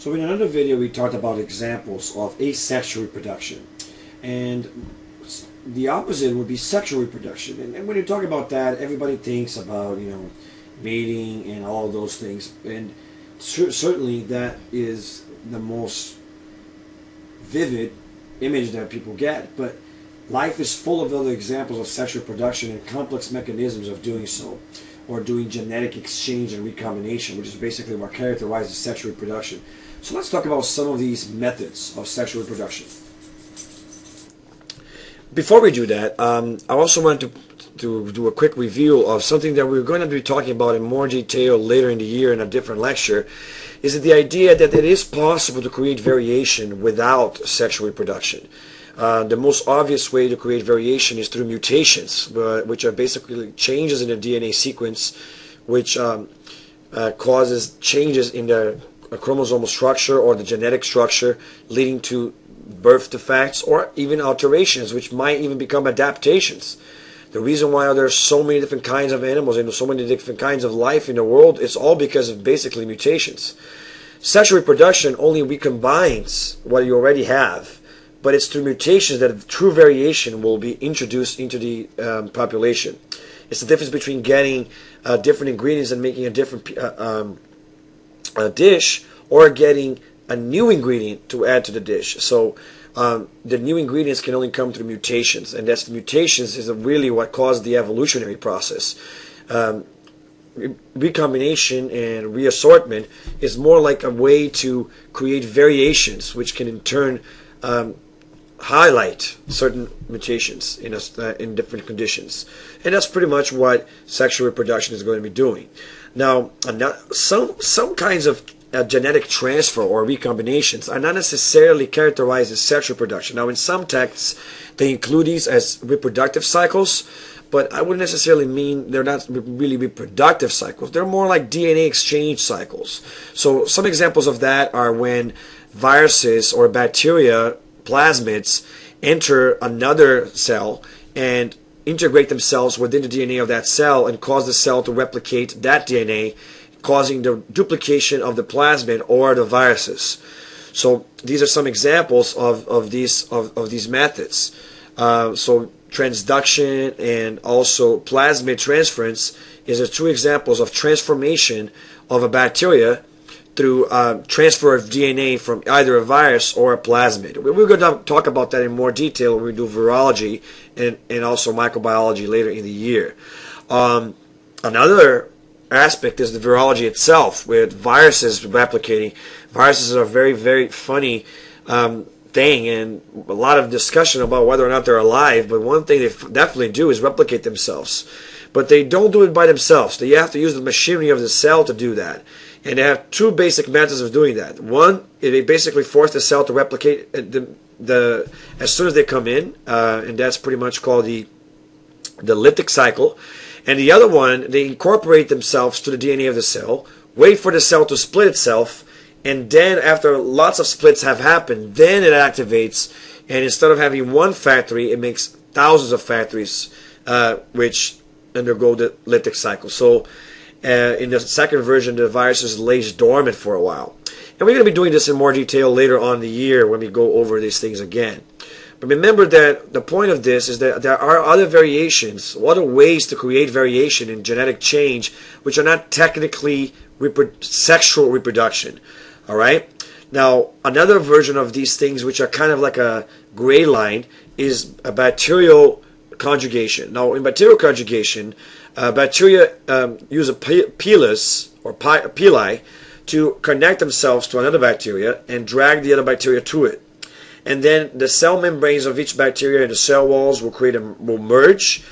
So in another video we talked about examples of asexual reproduction. And the opposite would be sexual reproduction. And, and when you talk about that everybody thinks about you know mating and all those things. And cer- certainly that is the most vivid image that people get. But life is full of other examples of sexual reproduction and complex mechanisms of doing so or doing genetic exchange and recombination which is basically what characterizes sexual reproduction so let's talk about some of these methods of sexual reproduction. Before we do that, um, I also want to, to do a quick review of something that we're going to be talking about in more detail later in the year in a different lecture. Is the idea that it is possible to create variation without sexual reproduction? Uh, the most obvious way to create variation is through mutations, uh, which are basically changes in the DNA sequence, which um, uh, causes changes in the chromosomal structure or the genetic structure leading to birth defects or even alterations which might even become adaptations. The reason why there are so many different kinds of animals and so many different kinds of life in the world is all because of basically mutations. Sexual reproduction only recombines what you already have, but it's through mutations that true variation will be introduced into the um, population. It's the difference between getting uh, different ingredients and making a different uh, um, a dish or getting a new ingredient to add to the dish. So um, the new ingredients can only come through mutations, and that's the mutations is really what caused the evolutionary process. Um, recombination and reassortment is more like a way to create variations, which can in turn um, highlight certain mutations in, a, uh, in different conditions. And that's pretty much what sexual reproduction is going to be doing. Now, some some kinds of uh, genetic transfer or recombinations are not necessarily characterized as sexual reproduction. Now, in some texts, they include these as reproductive cycles, but I wouldn't necessarily mean they're not really reproductive cycles. They're more like DNA exchange cycles. So, some examples of that are when viruses or bacteria, plasmids, enter another cell and integrate themselves within the DNA of that cell and cause the cell to replicate that DNA, causing the duplication of the plasmid or the viruses. So these are some examples of, of these of, of these methods. Uh, so transduction and also plasmid transference is a two examples of transformation of a bacteria through uh, transfer of DNA from either a virus or a plasmid. We're going to talk about that in more detail when we do virology and, and also microbiology later in the year. Um, another aspect is the virology itself, with viruses replicating. Viruses are a very, very funny um, thing, and a lot of discussion about whether or not they're alive. But one thing they definitely do is replicate themselves. But they don't do it by themselves. They have to use the machinery of the cell to do that. And they have two basic methods of doing that. One, they basically force the cell to replicate the, the as soon as they come in, uh, and that's pretty much called the the lytic cycle. And the other one, they incorporate themselves to the DNA of the cell, wait for the cell to split itself, and then after lots of splits have happened, then it activates, and instead of having one factory, it makes thousands of factories, uh, which undergo the lytic cycle. So uh, in the second version, the virus is lays dormant for a while. And we're going to be doing this in more detail later on the year when we go over these things again. But remember that the point of this is that there are other variations, other ways to create variation in genetic change, which are not technically repro- sexual reproduction. All right? Now, another version of these things, which are kind of like a gray line, is a bacterial conjugation. Now, in bacterial conjugation, uh, bacteria um, use a pilus or pili to connect themselves to another bacteria and drag the other bacteria to it. And then the cell membranes of each bacteria and the cell walls will create a, will merge,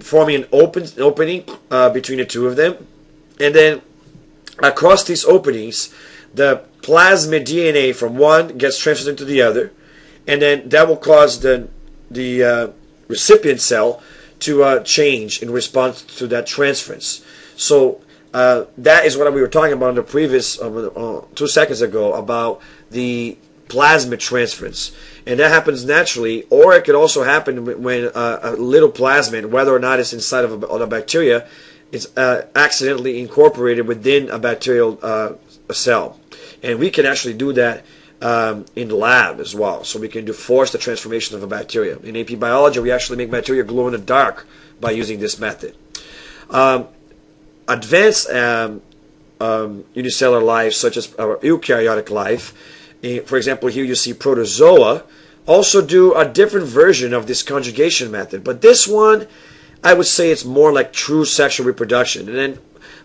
forming an open opening uh, between the two of them. And then across these openings, the plasmid DNA from one gets transferred into the other, and then that will cause the the uh, recipient cell to uh, change in response to that transference. So uh, that is what we were talking about in the previous uh, uh, two seconds ago about the plasmid transference. And that happens naturally, or it could also happen when uh, a little plasmid, whether or not it's inside of a, of a bacteria, is uh, accidentally incorporated within a bacterial cell. And we can actually do that um, in the lab as well. So we can do force the transformation of a bacteria. In AP biology, we actually make bacteria glow in the dark by using this method. Um, advanced um, um unicellular life, such as our eukaryotic life, for example, here you see protozoa, also do a different version of this conjugation method. But this one, I would say it's more like true sexual reproduction. And then,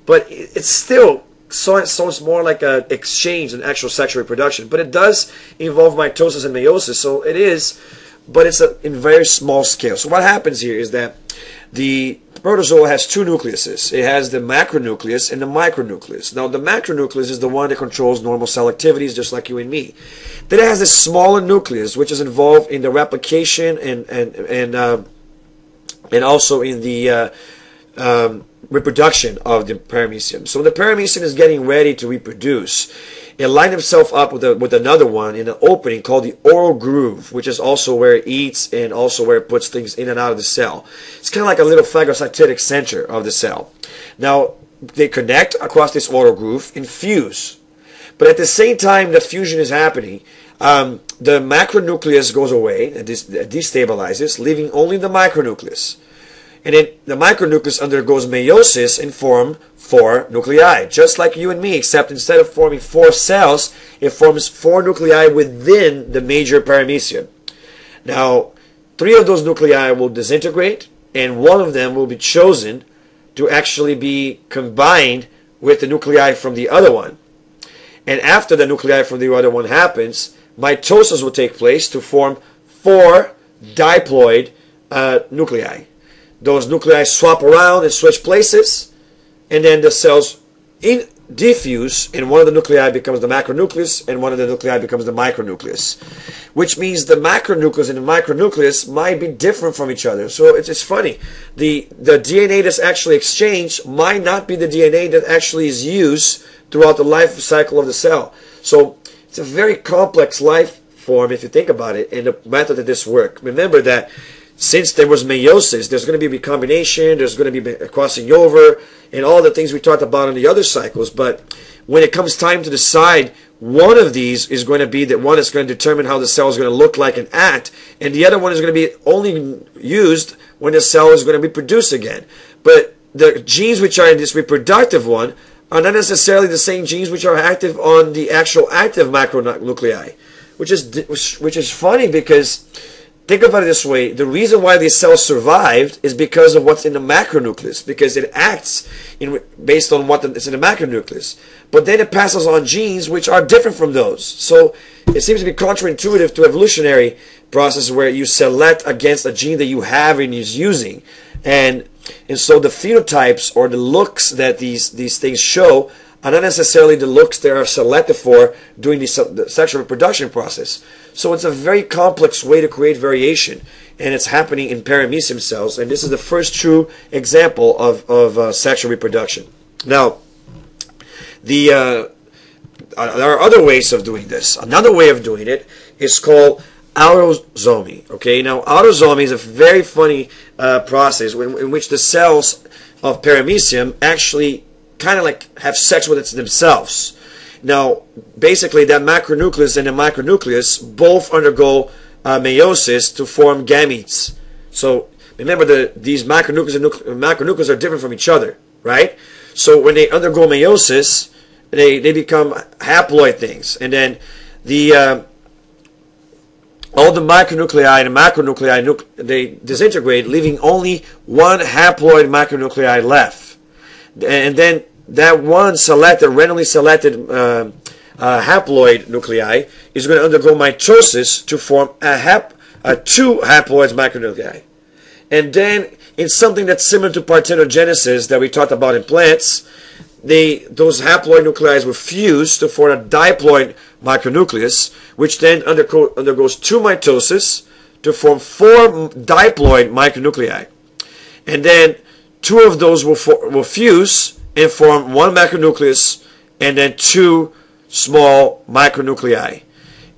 but it's still so, so it's more like an exchange than actual sexual reproduction. But it does involve mitosis and meiosis, so it is, but it's a, in very small scale. So what happens here is that the protozoa has two nucleuses. It has the macronucleus and the micronucleus. Now, the macronucleus is the one that controls normal cell activities, just like you and me. Then it has a smaller nucleus, which is involved in the replication and and and uh, and also in the uh, um, reproduction of the paramecium. So when the paramecium is getting ready to reproduce, it lines itself up with, a, with another one in an opening called the oral groove, which is also where it eats and also where it puts things in and out of the cell. It's kind of like a little phagocytic center of the cell. Now, they connect across this oral groove and fuse. But at the same time that fusion is happening, um, the macronucleus goes away and destabilizes, leaving only the micronucleus. And then the micronucleus undergoes meiosis and form four nuclei, just like you and me, except instead of forming four cells, it forms four nuclei within the major paramecium. Now, three of those nuclei will disintegrate, and one of them will be chosen to actually be combined with the nuclei from the other one. And after the nuclei from the other one happens, mitosis will take place to form four diploid uh, nuclei. Those nuclei swap around and switch places, and then the cells in diffuse, and one of the nuclei becomes the macronucleus, and one of the nuclei becomes the micronucleus. Which means the macronucleus and the micronucleus might be different from each other. So it's, it's funny. The, the DNA that's actually exchanged might not be the DNA that actually is used throughout the life cycle of the cell. So it's a very complex life form if you think about it, and the method that this work. Remember that since there was meiosis, there's going to be recombination, there's going to be crossing over, and all the things we talked about in the other cycles. But when it comes time to decide, one of these is going to be that one is going to determine how the cell is going to look like and act, and the other one is going to be only used when the cell is going to be produced again. But the genes which are in this reproductive one are not necessarily the same genes which are active on the actual active macronuclei, which is which is funny because think about it this way: the reason why these cells survived is because of what's in the macronucleus, because it acts in based on what is in the macronucleus. But then it passes on genes which are different from those. So it seems to be counterintuitive to evolutionary process where you select against a gene that you have and is using, and and so the phenotypes or the looks that these, these things show are not necessarily the looks they are selected for during the, the sexual reproduction process. So it's a very complex way to create variation, and it's happening in paramecium cells, and this is the first true example of, of uh, sexual reproduction. Now, the uh, uh, there are other ways of doing this. Another way of doing it is called autogamy. Okay, now autogamy is a very funny uh, process in, in, which the cells of paramecium actually kind of like have sex with it themselves. Now, basically, that macronucleus and the micronucleus both undergo uh, meiosis to form gametes. So remember that these macronucleus and macronucleus are different from each other, right? So when they undergo meiosis, they, they become haploid things, and then the uh, all the micronuclei and macronuclei they disintegrate, leaving only one haploid micronuclei left. And then that one selected, randomly selected uh, uh, haploid nuclei is going to undergo mitosis to form a hap, a two haploid micronuclei. And then in something that's similar to parthenogenesis that we talked about in plants, they, those haploid nuclei will fuse to form a diploid micronucleus, which then undergo, undergoes two mitosis to form four diploid micronuclei. And then two of those will, for, will fuse and form one macronucleus and then two small micronuclei.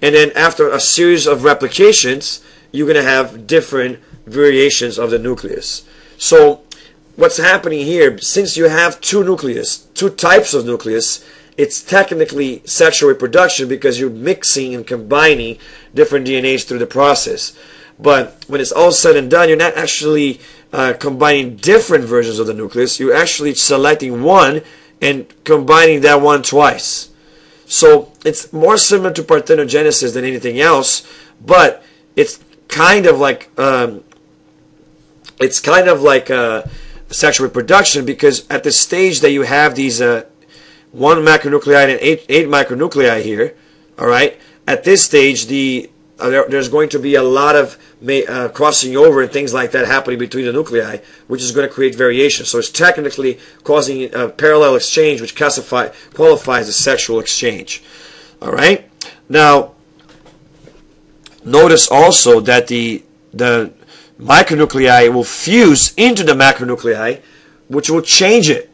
And then after a series of replications, you're going to have different variations of the nucleus. So what's happening here, since you have two nucleus, two types of nucleus, it's technically sexual reproduction because you're mixing and combining different DNAs through the process. But when it's all said and done, you're not actually uh, combining different versions of the nucleus. You're actually selecting one and combining that one twice. So it's more similar to parthenogenesis than anything else, but it's kind of like um, it's kind of like uh, sexual reproduction because at the stage that you have these uh, one macronuclei and eight, eight micronuclei here, all right, at this stage the uh, there, there's going to be a lot of uh, crossing over and things like that happening between the nuclei, which is going to create variation. So it's technically causing a parallel exchange, which classify, qualifies as sexual exchange. All right. Now, notice also that the the micronuclei will fuse into the macronuclei, which will change it.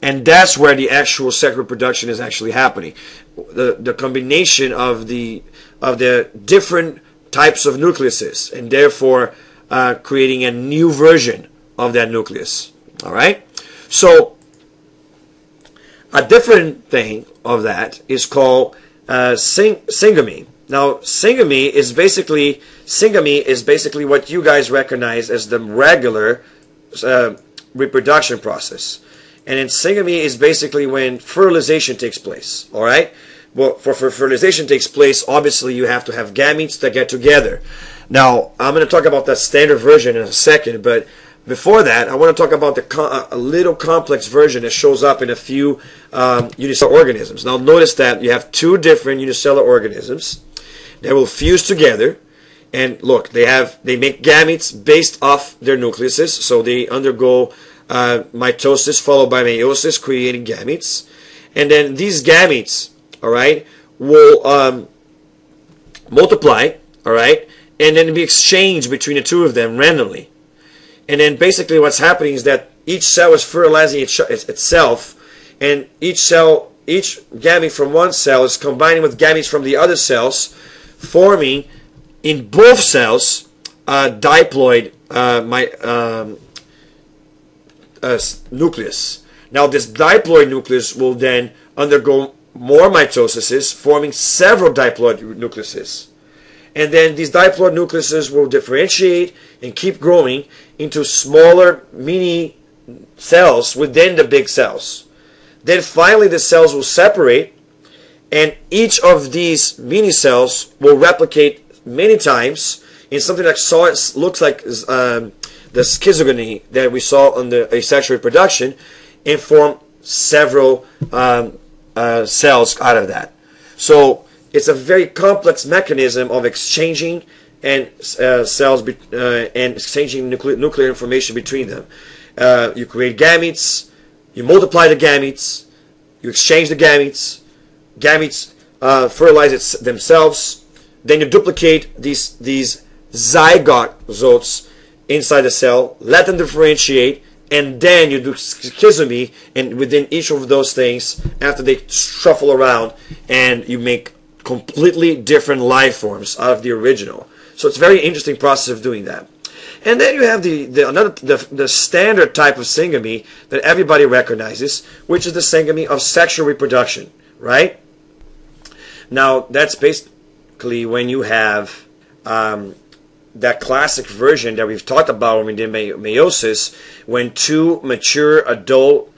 And that's where the actual sexual reproduction is actually happening. The, the combination of the of the different types of nucleuses and therefore uh, creating a new version of that nucleus. All right? So, a different thing of that is called uh, sing- syngamy. Now, syngamy is basically syngamy is basically what you guys recognize as the regular uh, reproduction process, and then syngamy is basically when fertilization takes place. All right, well, for, for fertilization takes place, obviously you have to have gametes that get together. Now, I'm going to talk about that standard version in a second, but before that, I want to talk about the a little complex version that shows up in a few um, unicellular organisms. Now, notice that you have two different unicellular organisms that will fuse together. And look, they have they make gametes based off their nucleuses, so they undergo uh, mitosis followed by meiosis, creating gametes. And then these gametes all right, will um, multiply, all right, and then be exchanged between the two of them randomly. And then basically what's happening is that each cell is fertilizing itself, and each cell, each gamete from one cell is combining with gametes from the other cells, forming in both cells a diploid uh, my, um, nucleus. Now this diploid nucleus will then undergo more mitoses, forming several diploid nucleuses. And then these diploid nucleuses will differentiate and keep growing into smaller mini cells within the big cells. Then finally the cells will separate and each of these mini cells will replicate many times in something that saw, looks like um, the schizogony that we saw on the asexual reproduction and form several um, uh, cells out of that. So it's a very complex mechanism of exchanging and uh, cells be, uh, and exchanging nuclear, nuclear information between them. Uh, you create gametes, you multiply the gametes, you exchange the gametes, gametes uh, fertilize themselves, then you duplicate these these zygote zygotes inside the cell, let them differentiate, and then you do schizome, and within each of those things, after they shuffle around, and you make completely different life forms out of the original. So it's a very interesting process of doing that. And then you have the, the another the, the standard type of syngamy that everybody recognizes, which is the syngamy of sexual reproduction, right? Now that's basically when you have um, that classic version that we've talked about when we did meiosis, when two mature adult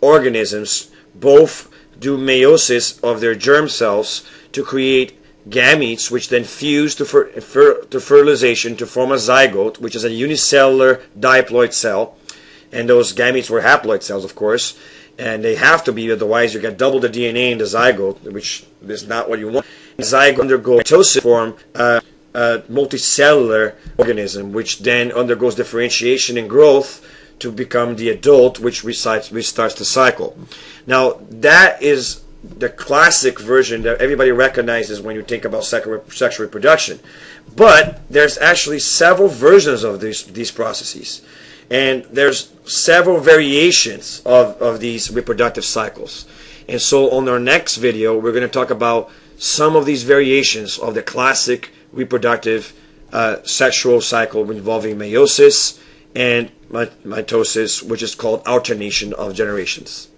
organisms both do meiosis of their germ cells to create gametes, which then fuse to, fer fer to fertilization to form a zygote, which is a unicellular diploid cell. And those gametes were haploid cells, of course, and they have to be, otherwise you get double the DNA in the zygote, which is not what you want. Zygote undergo mitosis form. Uh, a multicellular organism, which then undergoes differentiation and growth to become the adult, which recites, restarts the cycle. Now, that is the classic version that everybody recognizes when you think about sexual reproduction. But there's actually several versions of these, these processes. And there's several variations of, of these reproductive cycles. And so on our next video, we're going to talk about some of these variations of the classic reproductive uh, sexual cycle involving meiosis and mitosis, which is called alternation of generations.